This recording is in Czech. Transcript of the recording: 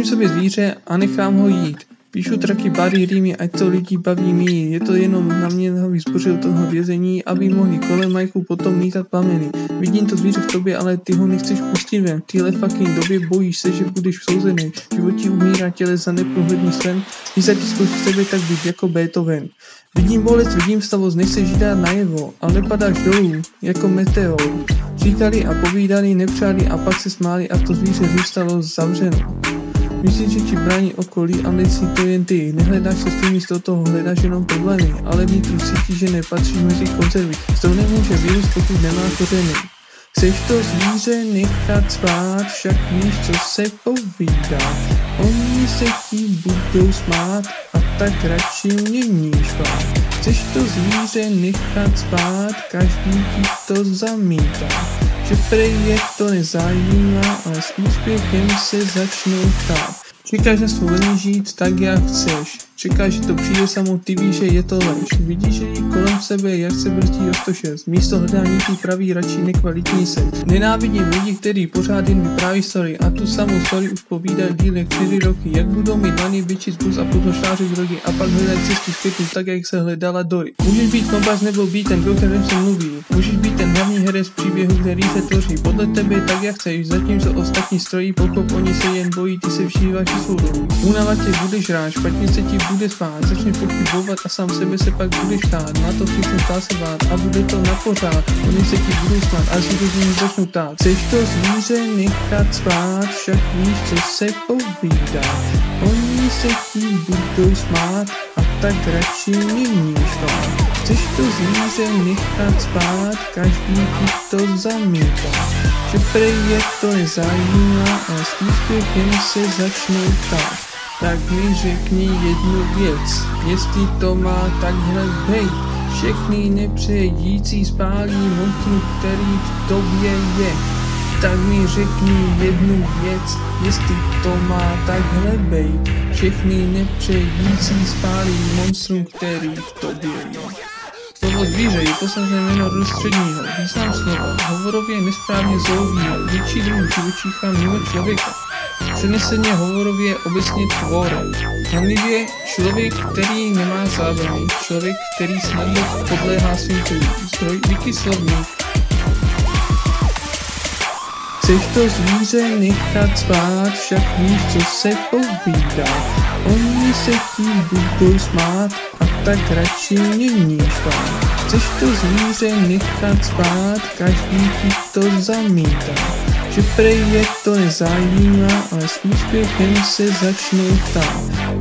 Koupím sobě zvíře a nechám ho jít. Píšu traky bary rýmy, ať to lidi baví mí. Je to jenom na mě, aby zbořil toho vězení, aby mohli kolem Majku potom lítat plameny. Vidím to zvíře v tobě, ale ty ho nechceš pustit ven. V téhle fucking době bojíš se, že budeš souzený. Životí umírá těle za neprohledný sen. Když zatiskuš v tebe, tak být jako Beethoven. Vidím bolest, vidím stavost, nechceš jít dát najevo, ale padáš dolů, jako meteor. Říkali a povídali, nepřáli a pak se smáli a to zvíře zůstalo zavřeno. Myslíš, že ti brání okolí, ale si to jen ty. Nehledáš se s tím místo toho, hledáš jenom problémy, ale vnitř cítíš, že nepatříš mezi konzervy. Z toho nemůže virus, pokud nemá kořeny. Chceš to zvíře nechat spát, však víš, co se povídá. Oni se ti budou smát a tak radši není švát. Chceš to zvíře nechat spát, každý ti to zamítá že prej je to nezajímá, ale s úspěchem se začnou ptát. Čekáš na svolený žít tak, jak chceš. Čekáš, že to přijde samo, ty víš, že je to lež. Vidíš, že je kolem sebe, jak se brzdí o 106. Místo hledání ty praví radši nekvalitní sex. Nenávidím lidi, kteří pořád jen vypráví story a tu samou story už povídají díle 4 roky. Jak budou mít money, bitches, bus a podnošáři drogy a pak hledají cestu zpětu tak, jak se hledala Dory. Můžeš být kompas nebo být ten, o kterém se mluví. Můžeš být ten hlavní herec příběhu, který se tvoří. Podle tebe tak, jak chceš, zatímco ostatní strojí pochop, oni se jen bojí, ty se všíváš svou dobu. Únava tě budeš rád, špatně se ti bude spát, začne pochybovat a sám sebe se pak budeš tát, na to všechno stá se bát a bude to na pořád, oni se ti budou smát a zvíře začnou tát. Chceš to zvíře nechat spát, však víš, co se povídá, oni se ti budou smát a tak radši není švát. Chceš to zvíře nechat spát, každý ti to zamítá. Že prej je to nezajímá a s úspěchem se začnou ptát tak mi řekni jednu věc, jestli to má takhle bejt. Všechny nepřející spálí monstru, který v tobě je. Tak mi řekni jednu věc, jestli to má takhle bejt. Všechny nepřející spálí monstrum, který v tobě je. Slovo zvíře je posledné jméno rozstředního. Význam slova hovorově nesprávně zouví, větší druh živočicha mimo člověka. Přeneseně hovorově obecně tvor. Hanlivě člověk, který nemá zábrany, člověk, který snadno podléhá svým tům. Zdroj Wikislovník. Chceš to zvíře nechat spát, však víš, co se povídá. Oni se tím budou smát a tak radši není špát. Chceš to zvíře nechat spát, každý ti to zamítá že prej je to nezajímá, ale s úspěchem se začnou ptát.